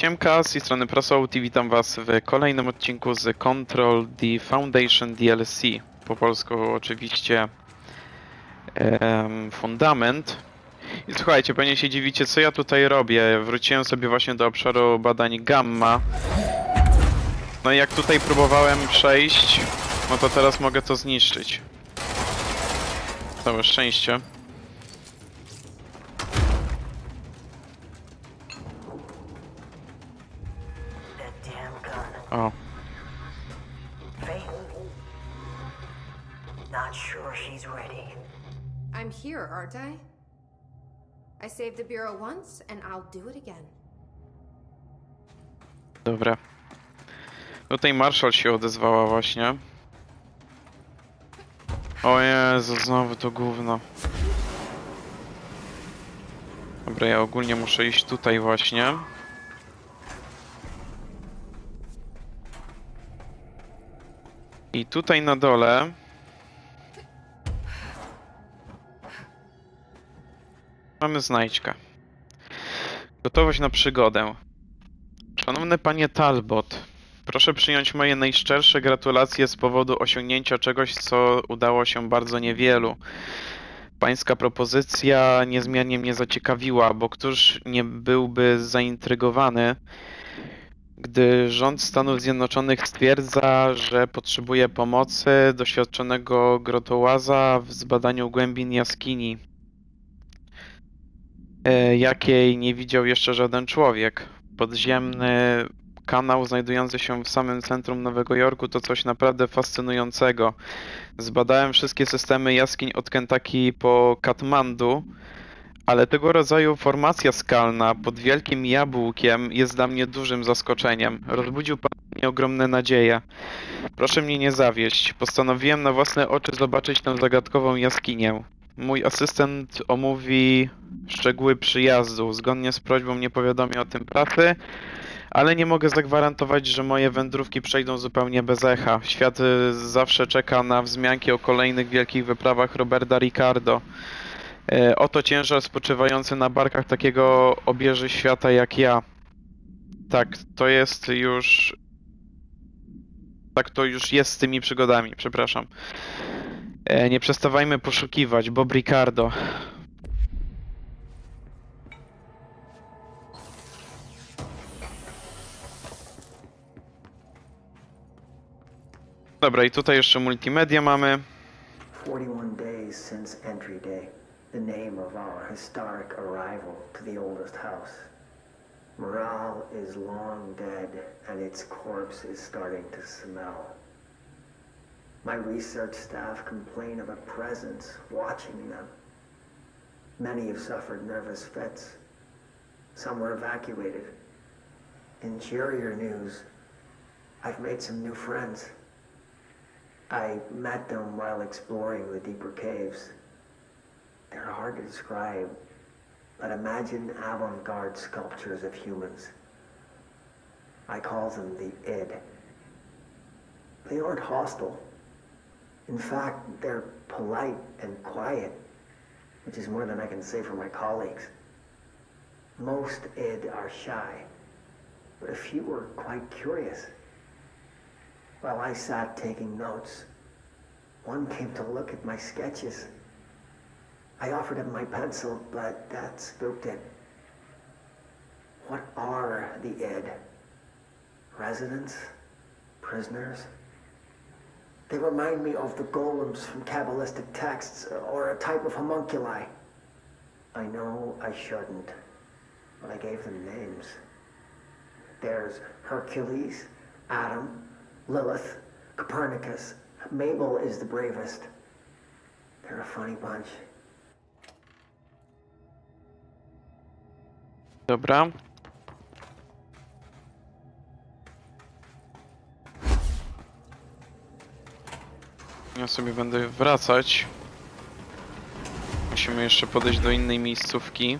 Siemka, z tej strony Prosout i witam was w kolejnym odcinku z Control The Foundation DLC. Po polsku oczywiście Fundament. I słuchajcie, pewnie się dziwicie, co ja tutaj robię. Wróciłem sobie właśnie do obszaru badań Gamma. No i jak tutaj próbowałem przejść, no to teraz mogę to zniszczyć. Całe szczęście. Gun. O, Faith. Not sure she's ready. I'm here, aren't I? I saved the Bureau once, and I'll do it again. Dobra. Tutaj Marshall się odezwała właśnie. O Jezu, znowu to gówno. Dobra, ja ogólnie muszę iść tutaj właśnie. I tutaj na dole... Mamy znajdźkę. Gotowość na przygodę. Szanowny panie Talbot, proszę przyjąć moje najszczersze gratulacje z powodu osiągnięcia czegoś, co udało się bardzo niewielu. Pańska propozycja niezmiennie mnie zaciekawiła, bo któż nie byłby zaintrygowany, gdy rząd Stanów Zjednoczonych stwierdza, że potrzebuje pomocy doświadczonego grotołaza w zbadaniu głębin jaskini, e, jakiej nie widział jeszcze żaden człowiek. Podziemny kanał znajdujący się w samym centrum Nowego Jorku to coś naprawdę fascynującego. Zbadałem wszystkie systemy jaskiń od Kentucky po Katmandu, ale tego rodzaju formacja skalna pod Wielkim Jabłkiem jest dla mnie dużym zaskoczeniem. Rozbudził pan mnie ogromne nadzieje. Proszę mnie nie zawieść. Postanowiłem na własne oczy zobaczyć tę zagadkową jaskinię. Mój asystent omówi szczegóły przyjazdu. Zgodnie z prośbą nie powiadomi o tym pracy, ale nie mogę zagwarantować, że moje wędrówki przejdą zupełnie bez echa. Świat zawsze czeka na wzmianki o kolejnych wielkich wyprawach Roberta Ricardo. E, Oto ciężar spoczywający na barkach takiego obieży świata jak ja. Tak, to jest już. Tak, to już jest z tymi przygodami, przepraszam. E, Nie przestawajmy poszukiwać. Bob Ricardo. Dobra, i tutaj jeszcze multimedia mamy. 41 days since entry day, the name of our historic arrival to the oldest house. Morale is long dead, and its corpse is starting to smell. My research staff complain of a presence watching them. Many have suffered nervous fits. Some were evacuated. In cheerier news, I've made some new friends. I met them while exploring the deeper caves. They're hard to describe, but imagine avant-garde sculptures of humans. I call them the id. They aren't hostile. In fact, they're polite and quiet, which is more than I can say for my colleagues. Most id are shy, but a few are quite curious. While I sat taking notes, one came to look at my sketches. I offered him my pencil, but that spooked it. What are the id? Residents? Prisoners? They remind me of the golems from Kabbalistic texts, or a type of homunculi. I know I shouldn't, but I gave them names. There's Hercules, Adam, Lilith, Copernicus. Mabel is the bravest. They're a funny bunch. Dobra. Ja sobie będę wracać. Musimy jeszcze podejść do innej miejscówki.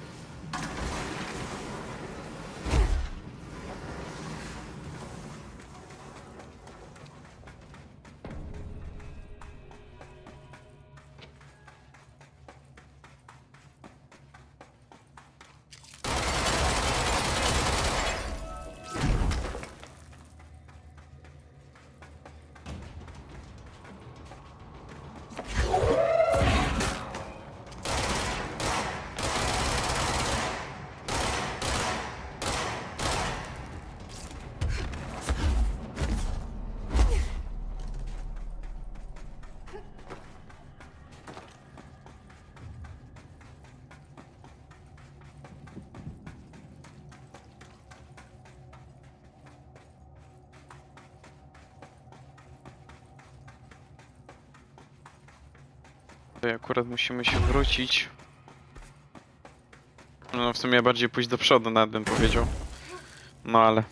Tutaj akurat musimy się wrócić. No w sumie bardziej pójść do przodu nawet bym powiedział. No ale...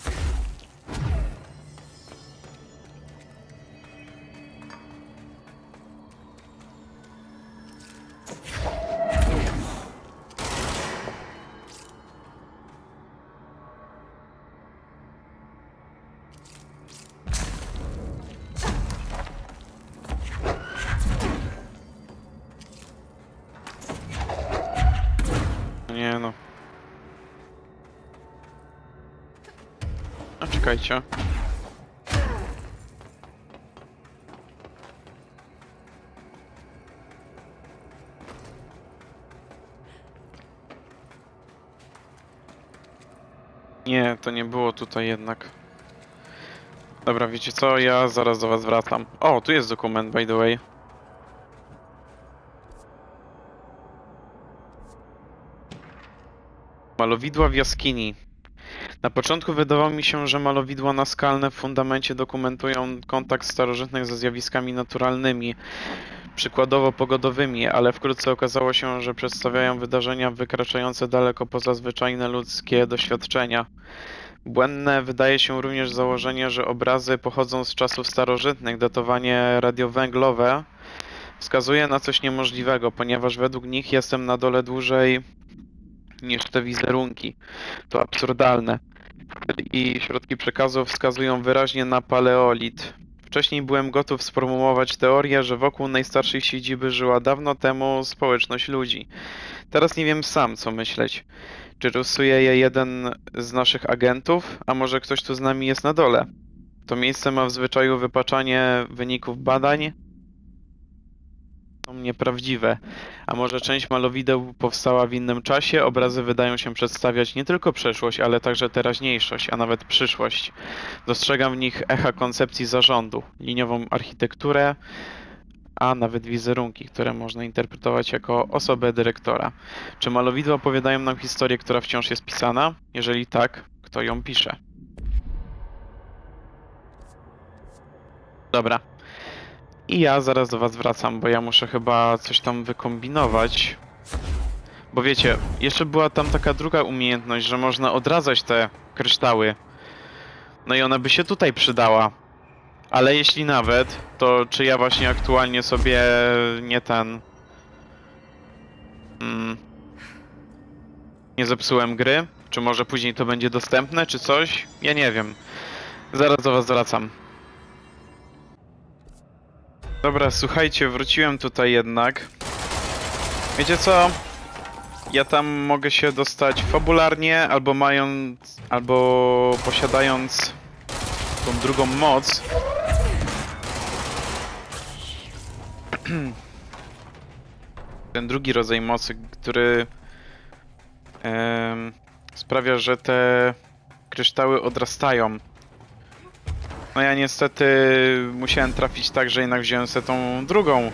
Nie, to nie było tutaj jednak. Dobra, wiecie co? Ja zaraz do was wracam. O, tu jest dokument, by the way. Malowidła w jaskini. Na początku wydawało mi się, że malowidła naskalne w fundamencie dokumentują kontakt starożytnych ze zjawiskami naturalnymi, przykładowo pogodowymi, ale wkrótce okazało się, że przedstawiają wydarzenia wykraczające daleko poza zwyczajne ludzkie doświadczenia. Błędne wydaje się również założenie, że obrazy pochodzą z czasów starożytnych. Datowanie radiowęglowe wskazuje na coś niemożliwego, ponieważ według nich jestem na dole dłużej niż te wizerunki. To absurdalne. I środki przekazu wskazują wyraźnie na paleolit. Wcześniej byłem gotów sformułować teorię, że wokół najstarszej siedziby żyła dawno temu społeczność ludzi. Teraz nie wiem sam, co myśleć. Czy rysuje je jeden z naszych agentów, a może ktoś tu z nami jest na dole? To miejsce ma w zwyczaju wypaczanie wyników badań? Są nieprawdziwe. A może część malowideł powstała w innym czasie? Obrazy wydają się przedstawiać nie tylko przeszłość, ale także teraźniejszość, a nawet przyszłość. Dostrzegam w nich echa koncepcji zarządu, liniową architekturę, a nawet wizerunki, które można interpretować jako osobę dyrektora. Czy malowidła opowiadają nam historię, która wciąż jest pisana? Jeżeli tak, kto ją pisze? Dobra. I ja zaraz do was wracam, bo ja muszę chyba coś tam wykombinować. Bo wiecie, jeszcze była tam taka druga umiejętność, że można odradzać te kryształy. No i ona by się tutaj przydała. Ale jeśli nawet, to czy ja właśnie aktualnie sobie nie ten... Mm, nie zepsułem gry? Czy może później to będzie dostępne, czy coś? Ja nie wiem. Zaraz do was wracam. Dobra, słuchajcie, wróciłem tutaj jednak. Wiecie co? Ja tam mogę się dostać fabularnie, albo mając, albo posiadając tą drugą moc. Ten drugi rodzaj mocy, który em, sprawia, że te kryształy odrastają. No ja niestety musiałem trafić tak, że jednak wziąłem sobie tą drugą.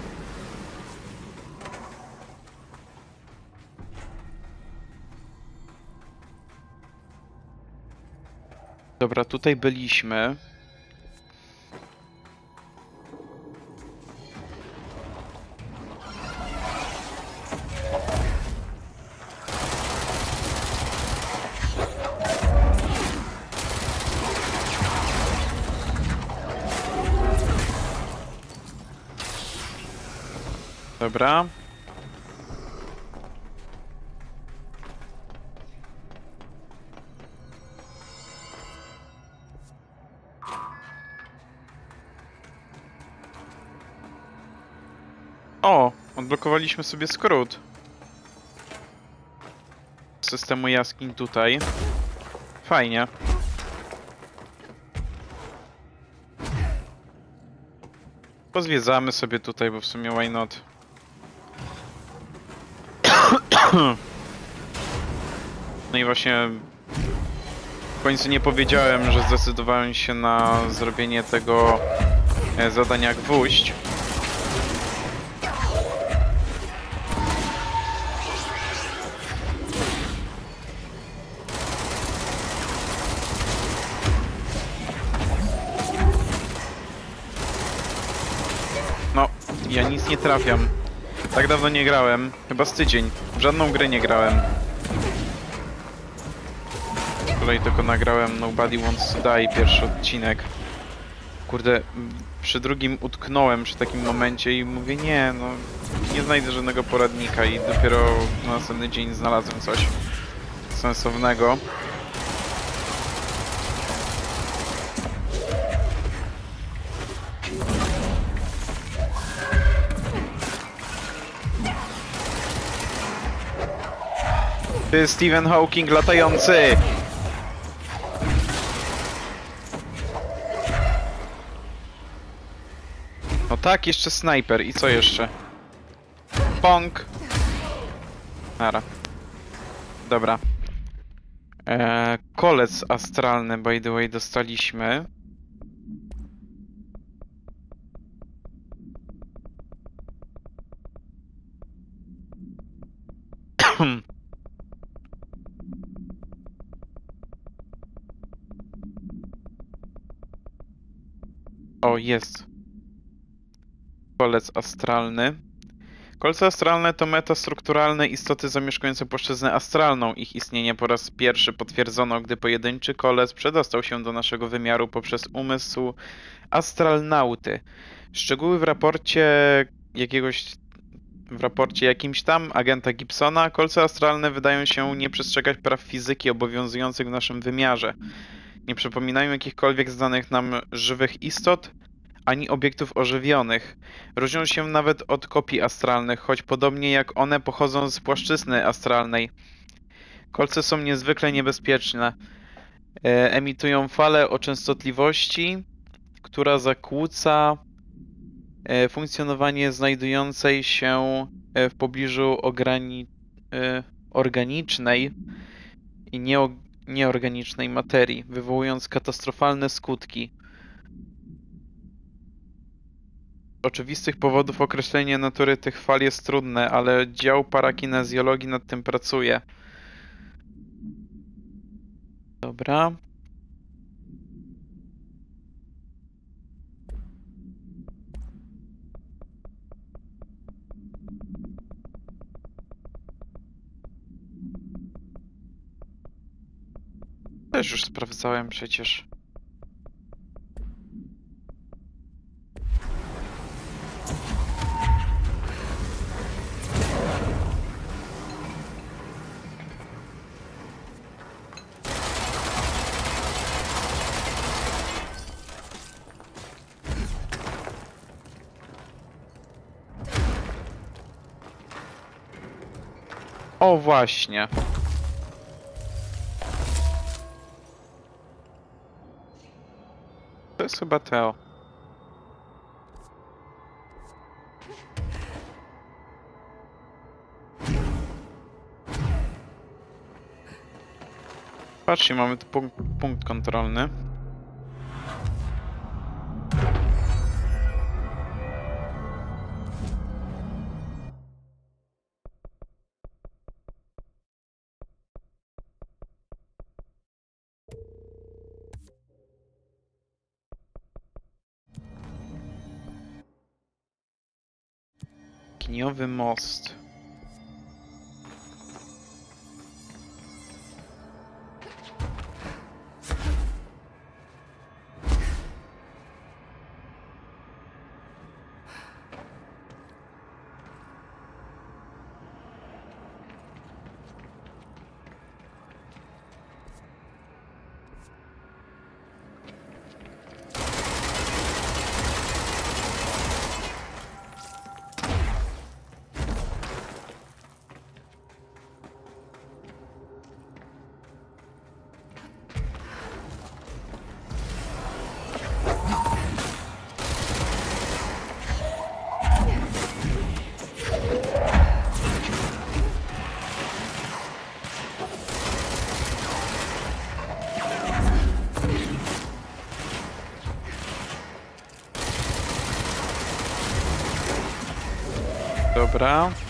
Dobra, tutaj byliśmy. Dobra. O, odblokowaliśmy sobie skrót. Systemu jaskiń tutaj. Fajnie. Pozwiedzamy sobie tutaj, bo w sumie why not. No i właśnie w końcu nie powiedziałem, że zdecydowałem się na zrobienie tego e, zadania gwóźdź. No, ja nic nie trafiam. Tak dawno nie grałem. Chyba z tydzień. W żadną grę nie grałem. Z kolei tylko nagrałem Nobody Wants to Die, pierwszy odcinek. Kurde, przy drugim utknąłem przy takim momencie i mówię, nie, no nie znajdę żadnego poradnika i dopiero na następny dzień znalazłem coś sensownego. Ty Stephen Hawking latający! No tak, jeszcze snajper i co jeszcze? Pong! Nara. Dobra. Eee, kolec astralny, by the way, dostaliśmy. O, jest. Kolec astralny. Kolce astralne to metastrukturalne istoty zamieszkujące płaszczyznę astralną. Ich istnienie po raz pierwszy potwierdzono, gdy pojedynczy kolec przedostał się do naszego wymiaru poprzez umysł astralnauty. Szczegóły w raporcie jakiegoś w raporcie jakimś tam agenta Gibsona, kolce astralne wydają się nie przestrzegać praw fizyki obowiązujących w naszym wymiarze. Nie przypominają jakichkolwiek znanych nam żywych istot, ani obiektów ożywionych. Różnią się nawet od kopii astralnych, choć podobnie jak one pochodzą z płaszczyzny astralnej. Kolce są niezwykle niebezpieczne. E, emitują falę o częstotliwości, która zakłóca e, funkcjonowanie znajdującej się e, w pobliżu ograni e, organicznej i nieo nieorganicznej materii, wywołując katastrofalne skutki. oczywistych powodów określenie natury tych fal jest trudne, ale dział parakinezjologii nad tym pracuje. Dobra. Też już sprawdzałem przecież. O właśnie. Jest chyba Teo. Patrzcie, mamy tu punkt, punkt kontrolny. the most. Dobra.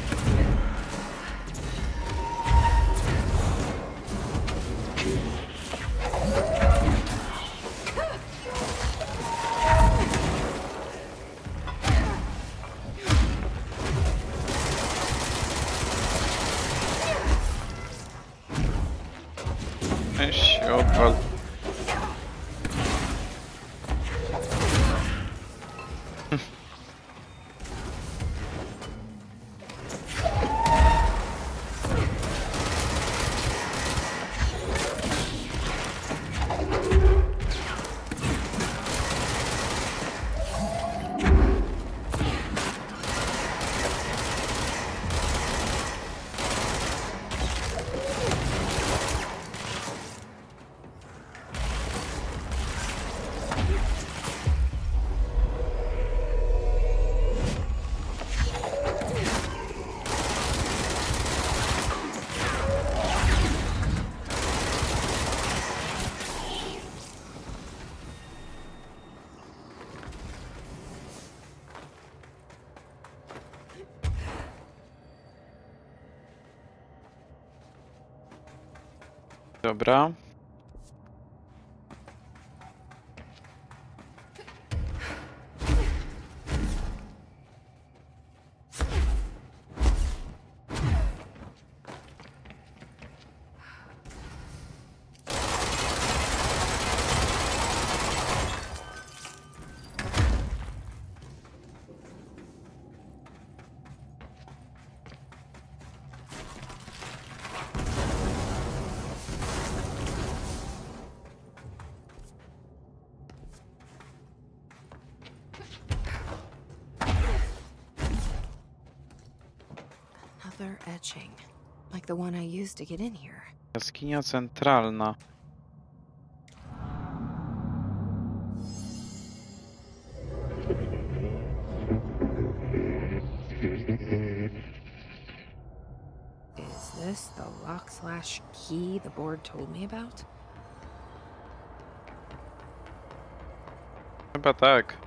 Dobra. Etching. Like the one I used to get in here. Jaskinia centralna. Is this the lock slash key the board told me about? Chyba tak.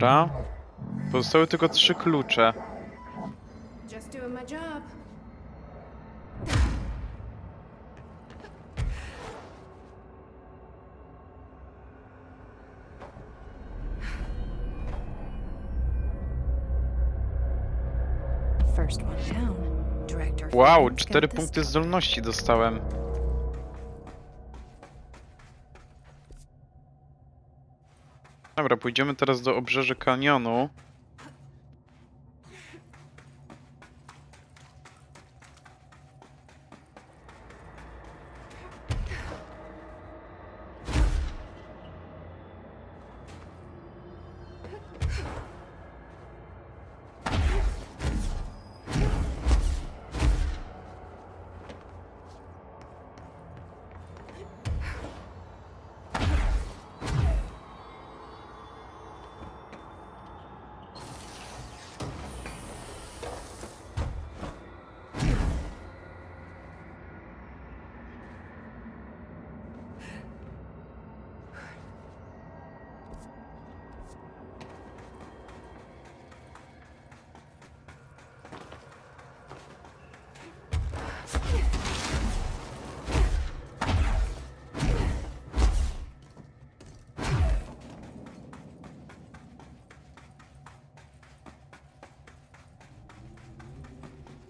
Dobra. Pozostały tylko trzy klucze. Wow, cztery punkty zdolności dostałem. Dobra, pójdziemy teraz do obrzeży kanionu.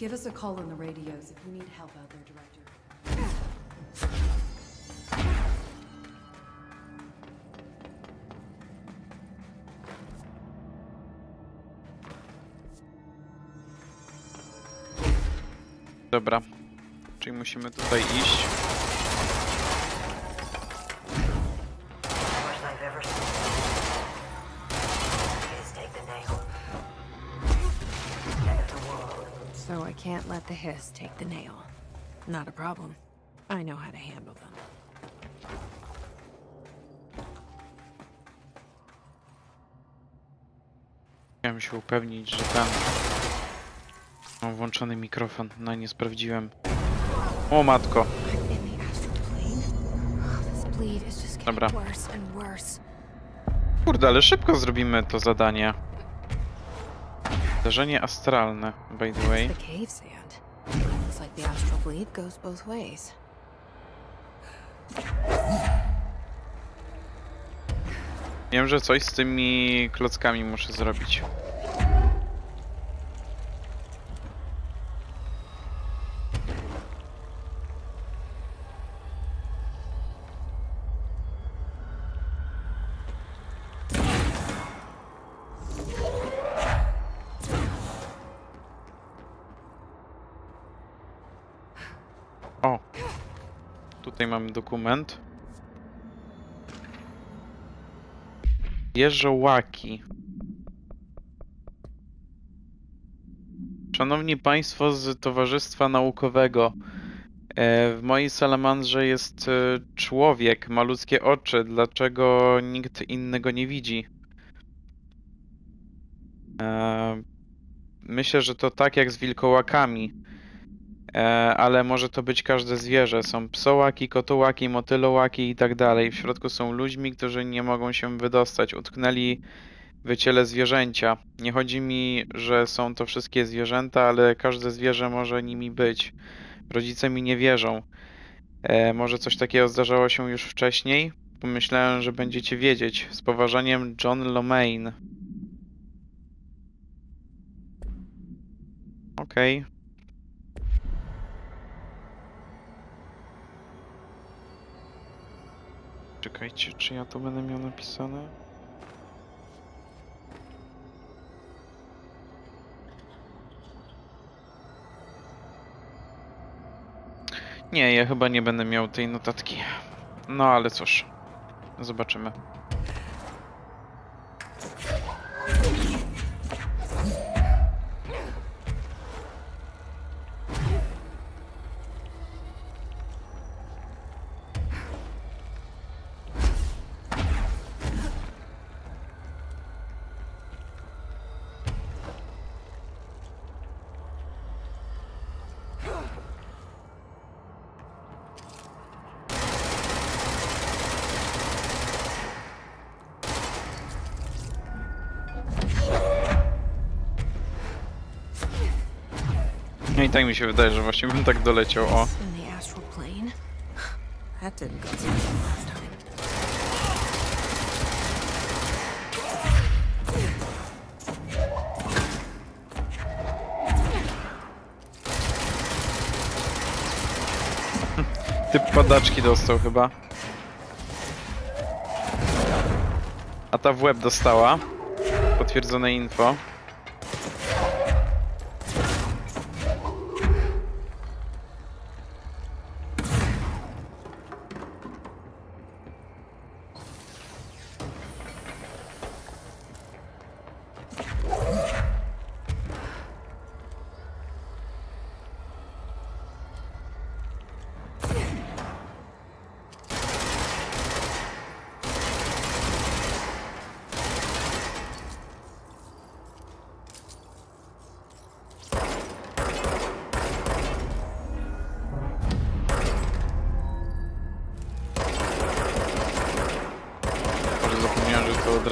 Give us a call on the radios if you need help out there, Director. Dobra. Czyli musimy tutaj iść. The hiss take the nail. Not a problem. I know how to handle them. Chciałem się upewnić, że ten... Mam włączony mikrofon, no nie sprawdziłem. O matko. Dobra. Kurde, ale szybko zrobimy to zadanie. Zdarzenie astralne, by the way. Like the astral bleed goes both ways. Wiem, że coś z tymi klockami muszę zrobić. Mamy dokument. Jeżołaki. Szanowni Państwo z Towarzystwa Naukowego, e, w mojej salamandrze jest e, człowiek, ma ludzkie oczy. Dlaczego nikt innego nie widzi? E, Myślę, że to tak jak z wilkołakami, ale może to być każde zwierzę. Są psołaki, kotołaki, motylołaki i tak dalej. W środku są ludźmi, którzy nie mogą się wydostać. Utknęli w ciele zwierzęcia. Nie chodzi mi, że są to wszystkie zwierzęta, ale każde zwierzę może nimi być. Rodzice mi nie wierzą. E, może coś takiego zdarzało się już wcześniej? Pomyślałem, że będziecie wiedzieć. Z poważaniem John Lomain. Okej. Czekajcie, czy ja to będę miał napisane? Nie, ja chyba nie będę miał tej notatki. No ale cóż, zobaczymy. I tak mi się wydaje, że właśnie bym tak doleciał, o. Typ padaczki dostał chyba. A ta w łeb dostała. Potwierdzone info.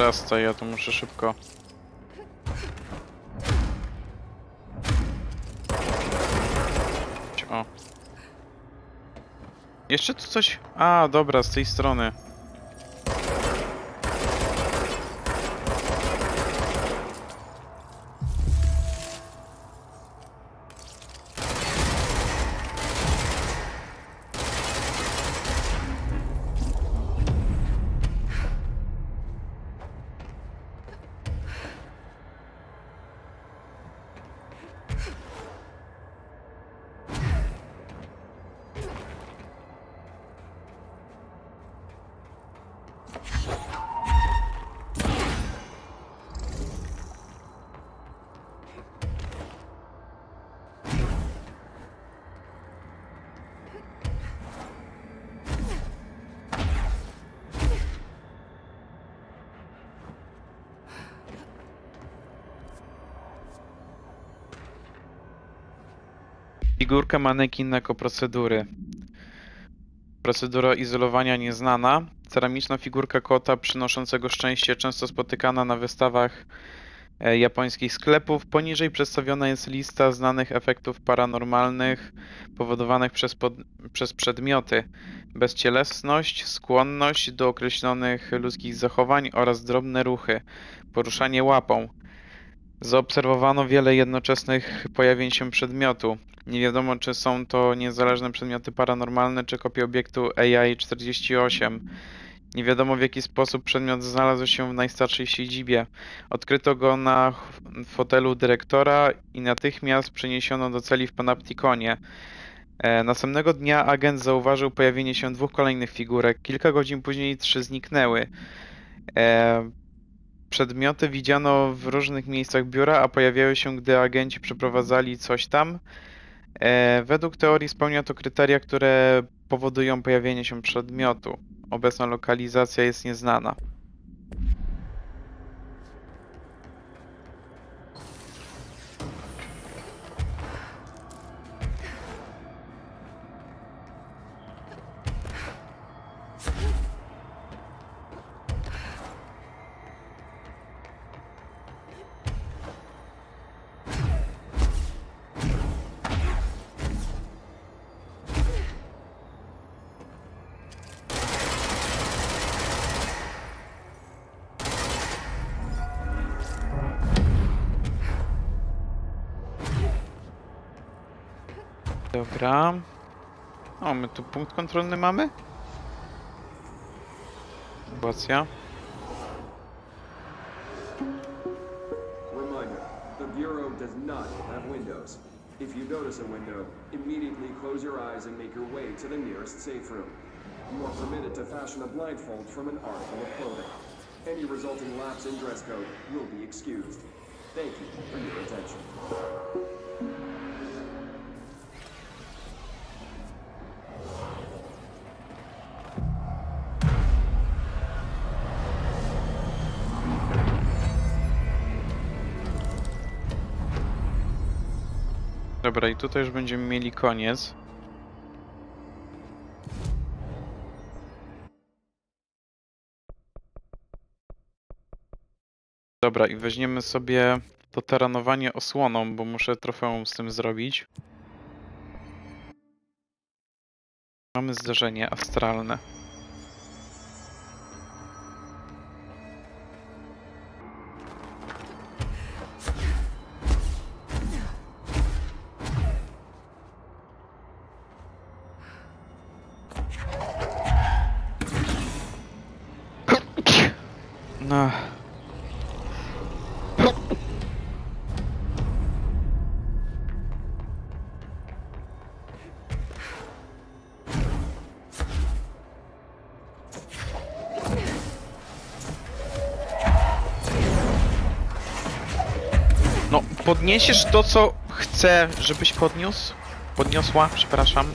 Odrasta, ja to muszę szybko. O. Jeszcze tu coś. A, dobra, z tej strony. Figurka manekin jako procedury. Procedura izolowania nieznana. Ceramiczna figurka kota przynoszącego szczęście, często spotykana na wystawach e, japońskich sklepów. Poniżej przedstawiona jest lista znanych efektów paranormalnych powodowanych przez, pod, przez przedmioty. Bezcielesność, skłonność do określonych ludzkich zachowań oraz drobne ruchy. Poruszanie łapą. Zaobserwowano wiele jednoczesnych pojawień się przedmiotu. Nie wiadomo, czy są to niezależne przedmioty paranormalne, czy kopie obiektu AI-48. Nie wiadomo, w jaki sposób przedmiot znalazł się w najstarszej siedzibie. Odkryto go na fotelu dyrektora i natychmiast przeniesiono do celi w Panoptikonie. E, następnego dnia agent zauważył pojawienie się dwóch kolejnych figurek. Kilka godzin później trzy zniknęły. Przedmioty widziano w różnych miejscach biura, a pojawiały się, gdy agenci przeprowadzali coś tam. E, według teorii spełnia to kryteria, które powodują pojawienie się przedmiotu. Obecna lokalizacja jest nieznana. Dobra. O, my tu punkt kontrolny mamy? Sytuacja. The Bureau does not have windows. If you notice a window, immediately close your eyes and make your way to the nearest safe room. You are permitted to fashion a blindfold from an article of clothing. Any resulting lapse in dress code will be excused. Thank you for your attention. Dobra, i tutaj już będziemy mieli koniec. Dobra, i weźmiemy sobie to taranowanie osłoną, bo muszę trofeum z tym zrobić. Mamy zderzenie astralne. Podniesiesz to, co chcę, żebyś podniósł? Podniosła, przepraszam.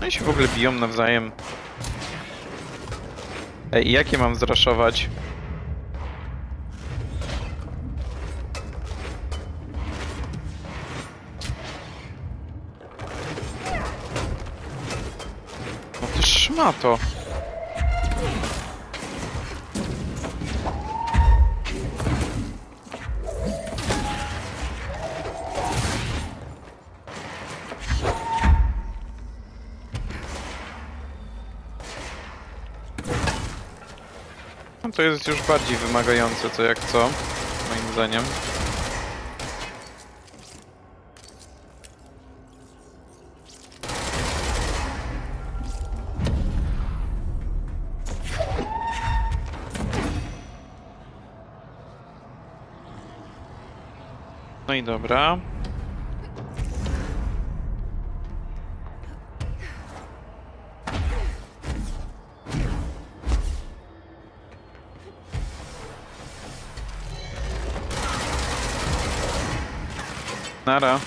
No i się w ogóle biją nawzajem. Ej, jakie mam zraszować? No ty szmato. No to jest już bardziej wymagające, co jak co, moim zdaniem. No i dobra. Nara.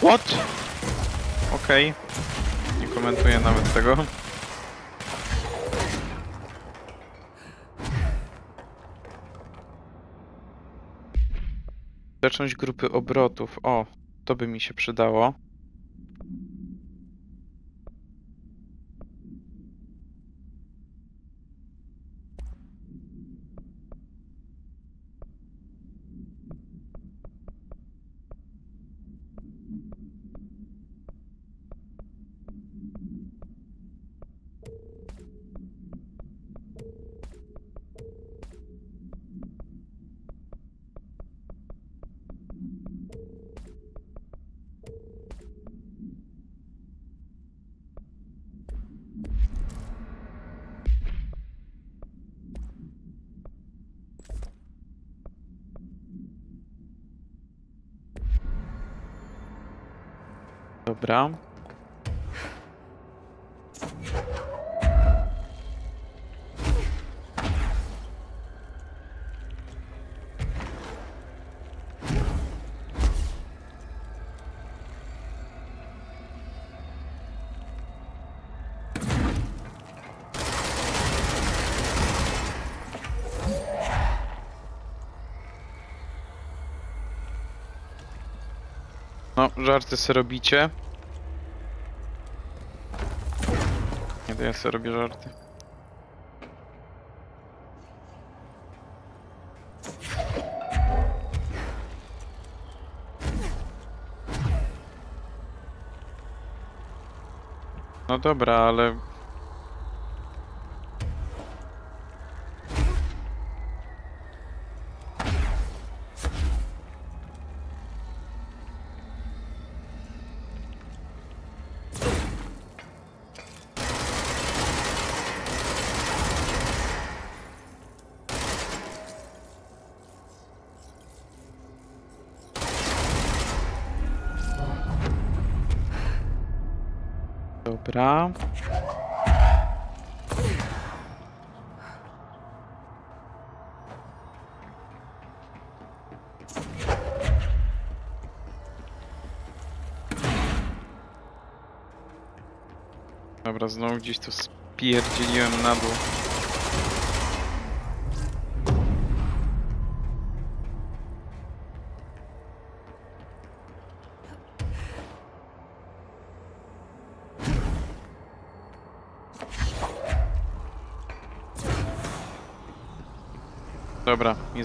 What? Okej. Nie komentuję nawet tego. Zacząć grupy obrotów. O, to by mi się przydało. Dobra. No, żarty se robicie. Nie, to ja sobie robię żarty. No dobra, ale... Dobra. Dobra, znowu gdzieś tu spierdzieliłem na dół.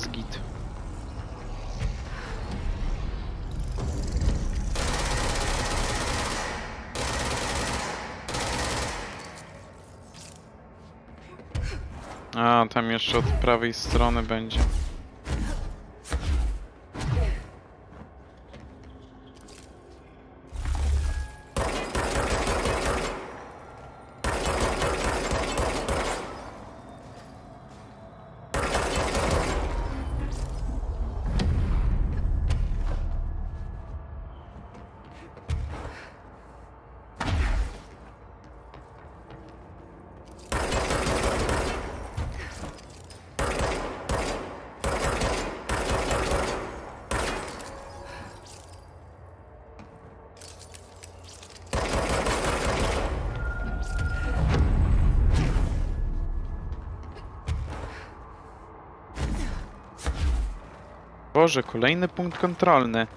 Git. A, tam jeszcze od prawej strony będzie. Boże, kolejny punkt kontrolny.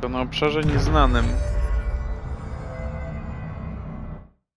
To na obszarze nieznanym.